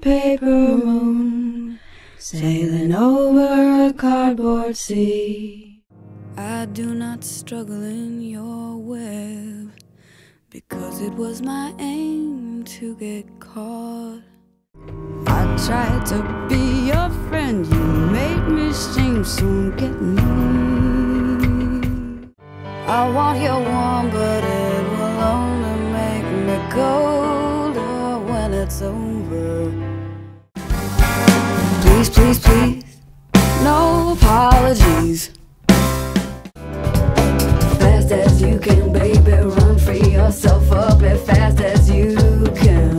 paper moon, sailing over a cardboard sea. I do not struggle in your web because it was my aim to get caught. I tried to be your friend, you made me seem so getting. I want your warm, but it will only make me colder when it's over. Apologies. Fast as you can, baby, run free yourself up as fast as you can.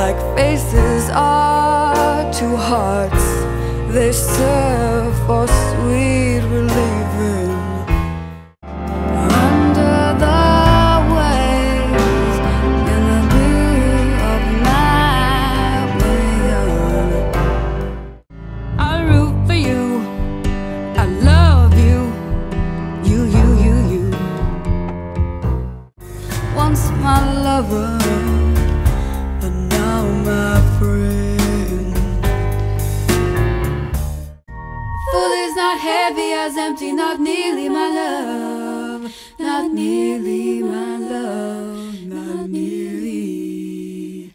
Like faces are two hearts, they serve for as empty, not nearly my love, not nearly my love, not nearly.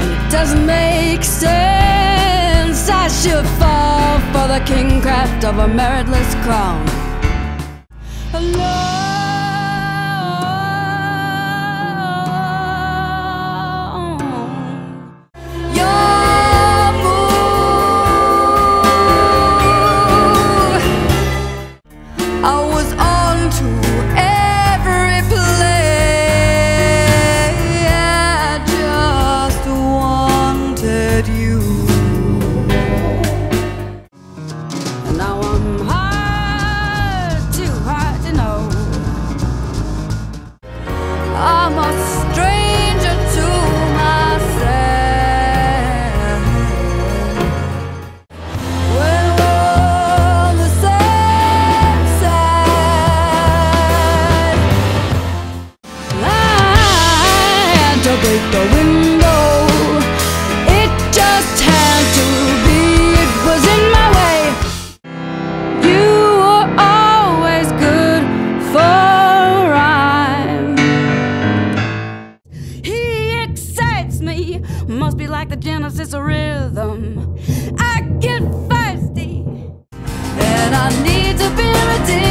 And it doesn't make sense. I should fall for the king craft of a meritless crown. Alone. Must be like the genesis of rhythm. I get thirsty, and I need to be redeemed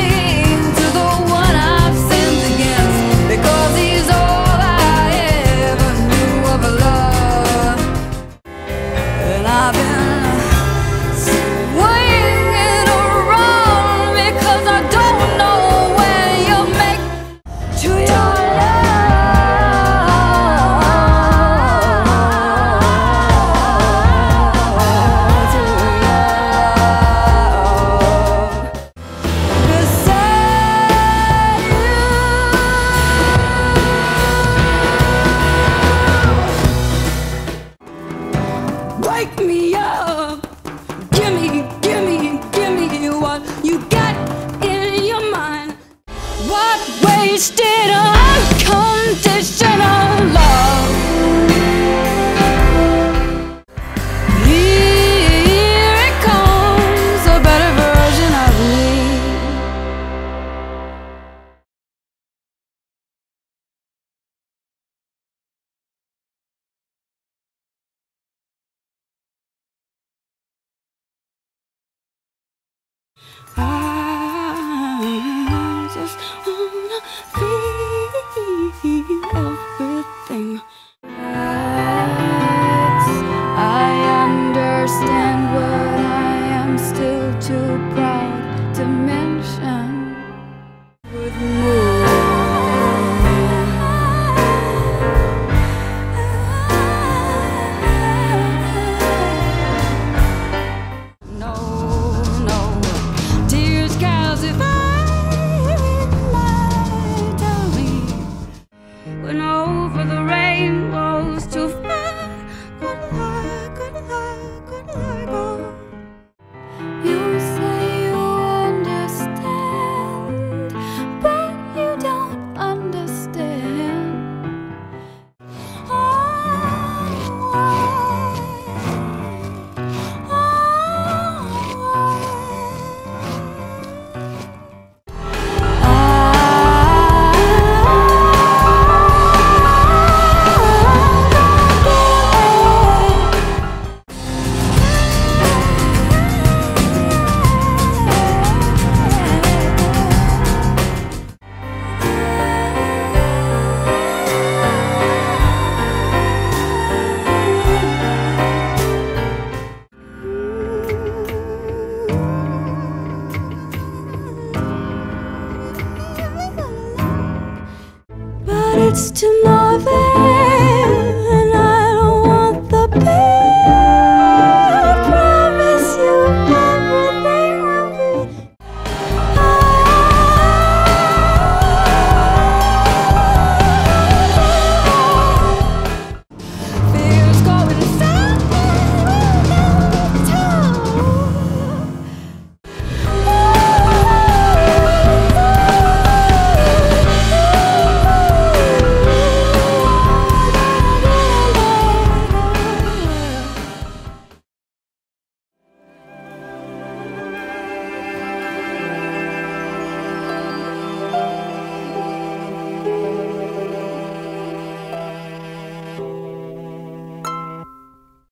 it's to Norway.